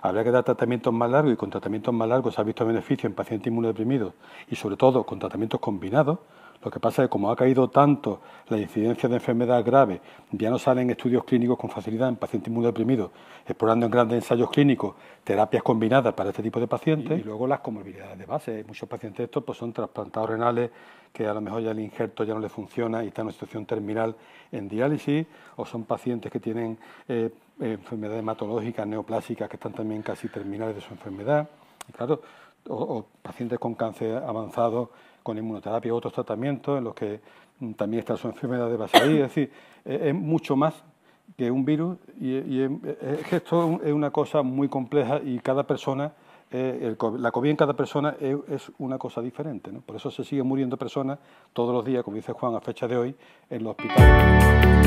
habría que dar tratamientos más largos y con tratamientos más largos se ha visto beneficio en pacientes inmunodeprimidos y sobre todo con tratamientos combinados. Lo que pasa es que como ha caído tanto la incidencia de enfermedad grave, ya no salen estudios clínicos con facilidad en pacientes inmunodeprimidos, explorando en grandes ensayos clínicos terapias combinadas para este tipo de pacientes. Y, luego las comorbilidades de base. Muchos pacientes estos pues, son trasplantados renales que a lo mejor ya el injerto ya no le funciona y está en una situación terminal en diálisis, o son pacientes que tienen eh, enfermedades hematológicas neoplásicas que están también casi terminales de su enfermedad. claro, o pacientes con cáncer avanzado con inmunoterapia u otros tratamientos en los que mm, también está su enfermedad de base ahí. Es decir, es mucho más que un virus y, es, que esto es una cosa muy compleja y cada persona, eh, la COVID en cada persona es, una cosa diferente. Por eso se siguen muriendo personas todos los días, como dice Juan, a fecha de hoy, en los hospitales.